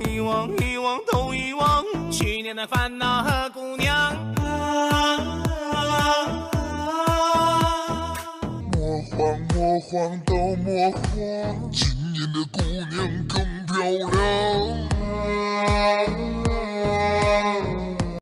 遗忘，遗忘，都遗忘。去年的烦恼和姑娘。莫慌，莫慌，都莫慌。今年的姑娘更。